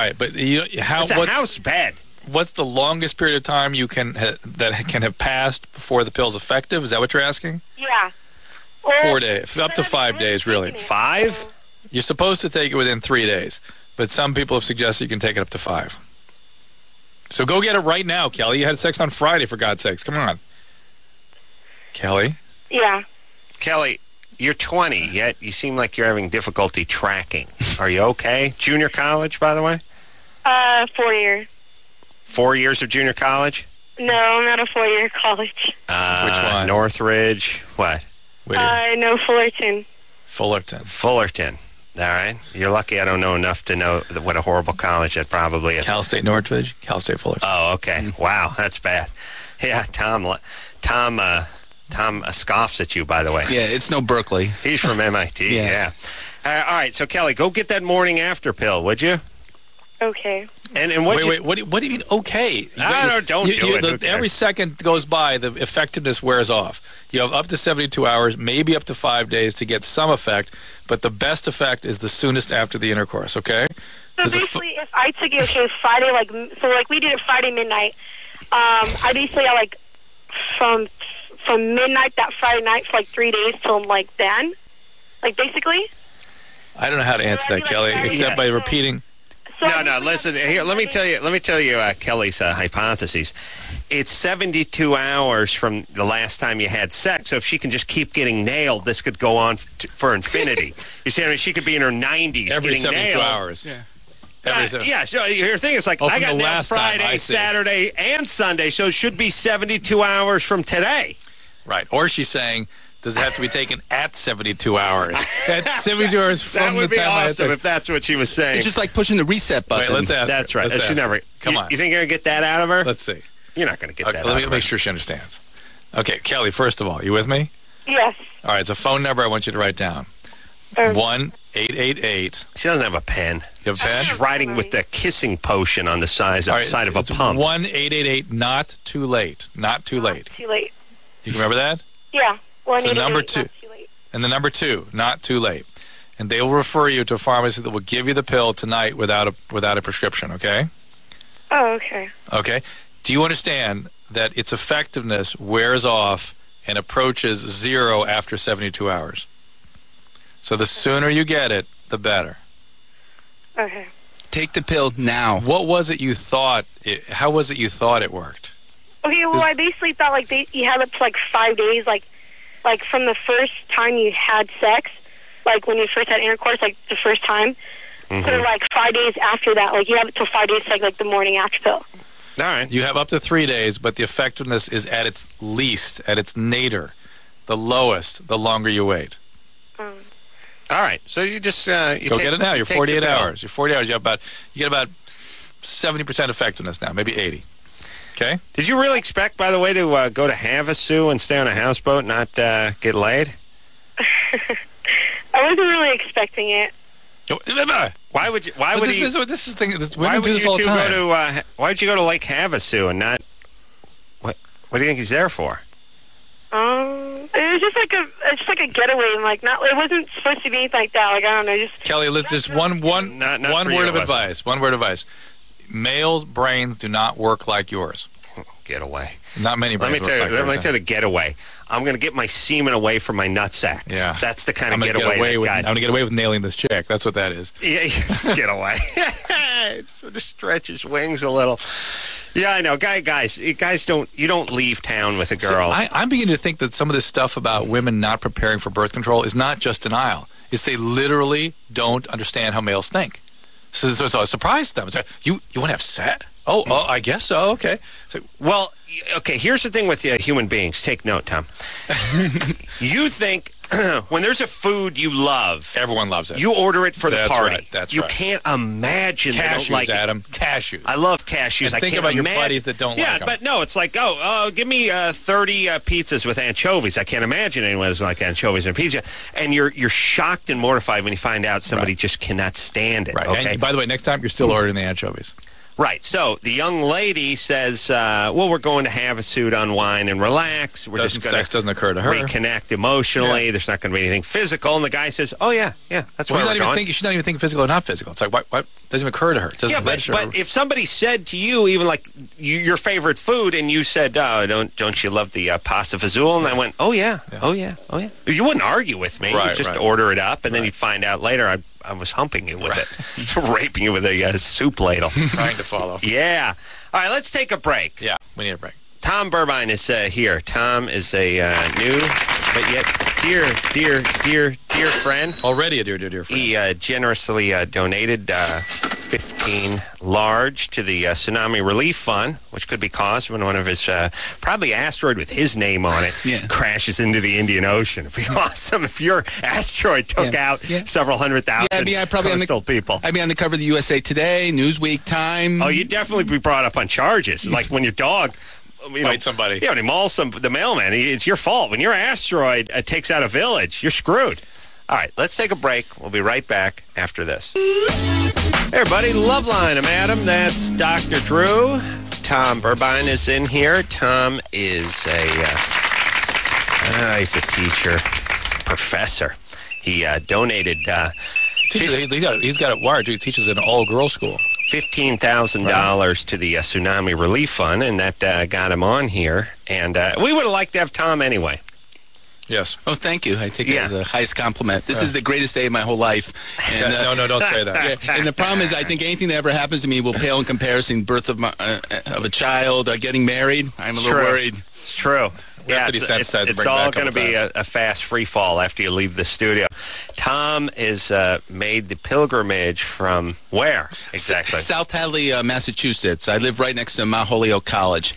right, but you, how It's a what's, house bed. what's the longest period of time you can ha- that can have passed before the pill's effective? Is that what you're asking? Yeah. Four days, up to five days, really. Five? You're supposed to take it within three days, but some people have suggested you can take it up to five. So go get it right now, Kelly. You had sex on Friday, for God's sakes. Come on. Kelly? Yeah. Kelly, you're 20, yet you seem like you're having difficulty tracking. Are you okay? Junior college, by the way? Uh, four years. Four years of junior college? No, I'm at a four year college. Uh, Which one? Northridge. What? Whittier. Uh, no, Fullerton. Fullerton. Fullerton. All right. You're lucky I don't know enough to know what a horrible college that probably is. Cal State Northridge, Cal State Fullerton. Oh, okay. Wow, that's bad. Yeah, Tom. le- Tom. Uh, Tom uh, scoffs at you. By the way, Yeah, it's no Berkeley. he's from MIT. Yes. Yeah. Uh, all right. So Kelly, go get that morning after pill, would you? Okay. And and what wait, you, wait. What do, you- what do you mean? Okay. No, no, don't You- do you- it. the- Who every second goes by, the effectiveness wears off. You have up to 72 hours, maybe up to five days to get some effect, but the best effect is the soonest after the intercourse. Okay. So There's a f- basically, if I took it, okay, Friday, like, so like we did it Friday midnight. Um, I basically got like from from midnight that Friday night for like three days till like then, like basically. I don't know how to answer Well, that, Kelly, like except that- by repeating. So no, no. Listen here. Let me tell you. Let me tell you uh, Kelly's uh, hypotheses. It's 72 hours from the last time you had sex. So if she can just keep getting nailed, this could go on f- t- for infinity. you see, I mean, she could be in her 90s Every getting 72 nailed. hours. Yeah. Every Uh, yeah, so your thing is like Oh, I got the nailed last time, Friday, I. Saturday, and Sunday, so it should be 72 hours from today. Right. Or she's saying, does it have to be taken at 72 hours? at 72 hours from That would be time I had awesome if that's what she was saying. It's just like pushing the reset Wait, button. let's ask that's her. right. Let's That should ask her. never. Come you, on. You think you're gonna get that out of her? Let's see. You're not gonna get Okay, that. let out me make sure she understands. Okay, Kelly, first of all, you with me? Yes. All right, it's a phone number I want you to write down. Um, One eight eight eight. She doesn't have a pen. You have a pen? She's writing with the kissing potion on the size All right, side of a it's pump. One eight eight eight. Not too late. Not too late. Too late. You can remember that? Yeah. One So eight eight number eight, two. not Too late. And the number two. Not too late. And they will refer you to a pharmacy that will give you the pill tonight without a without a prescription. Okay. Oh, okay. Okay. Do you understand that its effectiveness wears off and approaches zero after 72 hours? So the sooner you get it, the better. Okay. Take the pill now. What was it you thought? It, how was it you thought it worked? Okay. Well, This- I basically thought like they you had up to like five days, like like from the first time you had sex, like when you first had intercourse, like the first time. Mm-hmm. So like five days after that, like you have it till five days to take like the morning after pill. All right. You have up to three days, but the effectiveness is at its least, at its nadir, the lowest, the longer you wait. Um, All right. So you just uh, you Go take- get it now. you You're 48 hours. You're 40 hours. You have about you get about 70% effectiveness now, maybe 80. Okay. Did you really expect, by the way, to uh, go to Havasu and stay on a houseboat, not uh, get laid? I wasn't really expecting it. Why would you? Why But would this, he? is, this is thing. This, why would do this you all two time. go to? Uh, why would you go to Lake Havasu and not? What? What do you think he's there for? Um, it was just like a, it's just like a getaway, and like not, it wasn't supposed to be anything like that. Like I don't know, just Kelly, let's just one one Not- not one for word you, of advice. One word of advice. Males' brains do not work like yours. Get away. Not many Let me tell you. like Let me tell you eh? the getaway. I'm going to get my semen away from my nutsack. Yeah. That's the kind I'm of getaway. get away with. I'm gonna get away with nailing this chick. That's what that is. Yeah, yeah, get away. sort of stretch his wings a little. Yeah, I know. Guy, guys, guys don't. You don't leave town with a girl. I, I'm beginning to think that some of this stuff about women not preparing for birth control is not just denial. It's they literally don't understand how males think. So, so, so I surprised them. It's like, you you want to have sex? Oh, oh, I guess so. Okay. So, Well, okay, here's the thing with uh, human beings. Take note, Tom. you think when there's a food you love, everyone loves it. you order it for the That's party. right, that's you right. can't imagine cashews, like it. Adam. Cashews. I love cashews. And I think about your buddies that don't yeah, like but no, it's like, oh, uh, give me uh, 30 uh, pizzas with anchovies. I can't imagine anyone who's like anchovies and pizza. And you're you're shocked and mortified when you find out somebody Right. just cannot stand it. right. Okay. And by the way, next time you're still ordering the anchovies. Right. So the young lady says, uh, "Well, we're going to have a suit, unwind, and relax. We're Doesn't just going sex doesn't occur to her. reconnect emotionally. There's not going to be anything physical." And the guy says, "Oh yeah, yeah, that's Well, why we're going." thinking. She's not even thinking physical or not physical. It's like what? What doesn't even occur to her. Doesn't yeah, but, but if somebody said to you, even like you, your favorite food, and you said, "Oh, don't don't you love the uh, pasta fazool?" and I went, "Oh yeah, Yeah. oh yeah, oh yeah," you wouldn't argue with me. Right, You'd just right. order it up, and then you'd find out later I I was humping you with it, raping you with a uh, soup ladle. trying to follow. yeah. All right, let's take a break. Yeah, we need a break. Tom Burbine is uh, here. Tom is a uh, new, but yet dear, dear, dear, dear friend. Already a dear, dear, dear friend. He uh, generously uh, donated uh, 15 large to the uh, Tsunami Relief Fund, which could be caused when one of his, uh, probably asteroid with his name on it, Yeah. crashes into the Indian Ocean. It'd be awesome if your asteroid took Yeah. out Yeah. several hundred thousand Yeah, I mean, I probably on the- coastal people. I'd be on the cover of the USA Today, Newsweek, Time. Oh, you'd definitely be brought up on charges. It's like when your dog. You know, Bite somebody. Yeah, when he mauls some, the mailman, he- it's your fault. When your asteroid uh, takes out a village, you're screwed. All right, let's take a break. We'll be right back after this. Hey, everybody, Loveline. I'm Adam. That's Dr. Drew. Tom Burbine is in here. Tom is a, uh, uh, he's a teacher, professor. He uh, donated uh, Teaches, he, he got, he's got it wired. He teaches in an all-girls school. fifteen thousand dollars to the uh, tsunami relief fund, and that uh, got him on here. And uh, we would have liked to have Tom anyway. Yes. Oh, thank you. I take Yeah. it as the highest compliment. This is the greatest day of my whole life. And, uh, no, no, don't say that. yeah, and the problem is, I think anything that ever happens to me will pale in comparison. Birth of my uh, of a child, uh, getting married. I'm a little True. worried. It's true. We have it's, it's, it's all going to be a, a fast free fall after you leave the studio. Tom is uh, made the pilgrimage from where exactly? South Hadley, uh, Massachusetts. I live right next to Mount Holyoke College.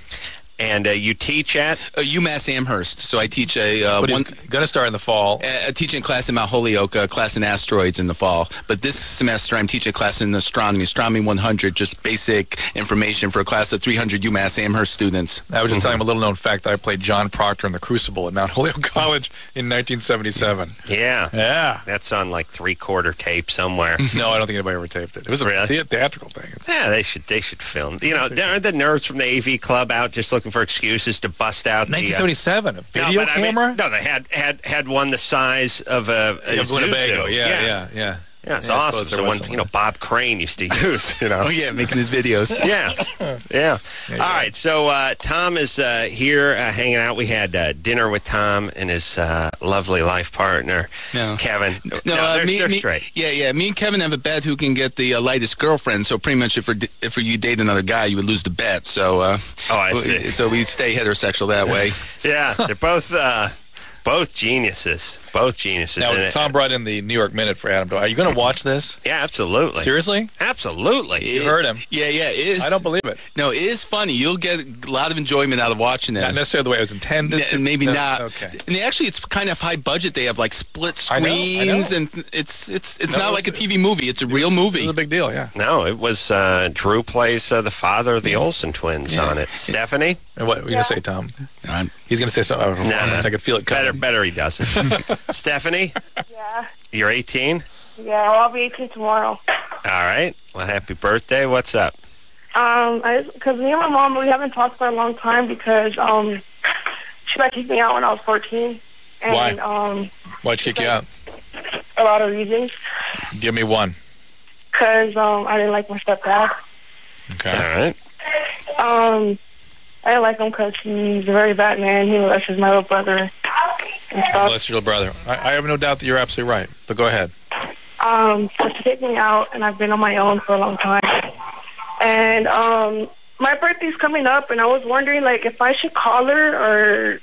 And uh, you teach at Uh, UMass Amherst. So I teach a uh, one. going to start in the fall. a teaching class in Mount Holyoke, a class in asteroids in the fall. But this semester, I'm teaching a class in astronomy, astronomy 100, just basic information for a class of 300 UMass Amherst students. I was just telling him a little known fact that I played John Proctor in the Crucible at Mount Holyoke College in 1977. yeah. Yeah. That's on like three quarter tape somewhere. No, I don't think anybody ever taped it. It was a Really? theatrical thing. Yeah, they should they should film. You know, aren't the nerds from the AV club out just looking for excuses to bust out the uh, 1977, a video no, but I mean- camera. no, they had had had one the size of a, a Winnebago. Yeah, yeah, yeah, yeah. Yeah, it's Yeah, awesome. So one, you know. Bob Crane used to use. You know. Oh, yeah, making his videos. Yeah, yeah. All right, so uh, Tom is uh, here uh, hanging out. We had uh, dinner with Tom and his uh, lovely life partner, No. Kevin. No, uh, they're, me, they're me- straight. Yeah, yeah. Me and Kevin have a bet who can get the uh, lightest girlfriend. So pretty much, if, if you date another guy, you would lose the bet. So, uh, Oh, I we- see. so we stay heterosexual that way. Yeah, they're both uh, both geniuses. Both geniuses. Now, And it- Tom brought in the New York Minute for Adam. Are you going to watch this? yeah, absolutely. Seriously? Absolutely. You heard him. Yeah, yeah. It is. I don't believe it. No, it is funny. You'll get a lot of enjoyment out of watching it. Not necessarily the way it was intended. N- maybe No, not. Okay. And they actually, it's kind of high budget. They have like split I know, I know. screens, and it's it's it's No, not it like a TV movie. It's a real It movie. It's a big deal, yeah. No, it was uh, Drew plays uh, the father of the Olsen twins Yeah. on it. Stephanie? And what were you going to say, Tom? I'm- He's going to say something. No, no. I could feel it Coming. Better, better he doesn't. Stephanie, Yeah. you're 18? Yeah, well, I'll be 18 tomorrow. All right. Well, happy birthday. What's up? Um, because me and my mom, we haven't talked for a long time because um, she got kicked me out when I was 14. And um, Why'd you kick you out? a lot of reasons. Give me one. Because um, I didn't like my stepdad. Okay. All right. Um, I didn't like him because he's a very bad man. He molested my little brother and stuff. Bless your little brother. I, I have no doubt that you're absolutely right. But go ahead. Um, so she kicked me out, and I've been on my own for a long time. And um, my birthday's coming up, and I was wondering, like, if I should call her or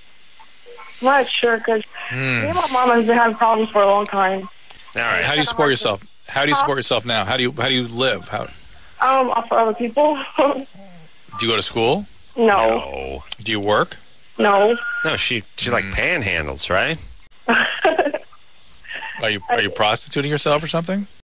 I'm not sure because me and my mom has been having problems for a long time. All right. How do you support yourself? How do you support yourself now? How do you how do you live? How Um, off for other people. do you go to school? no, No. Do you work? No. No, she she like mm. panhandles, right? Are you are you prostituting yourself or something?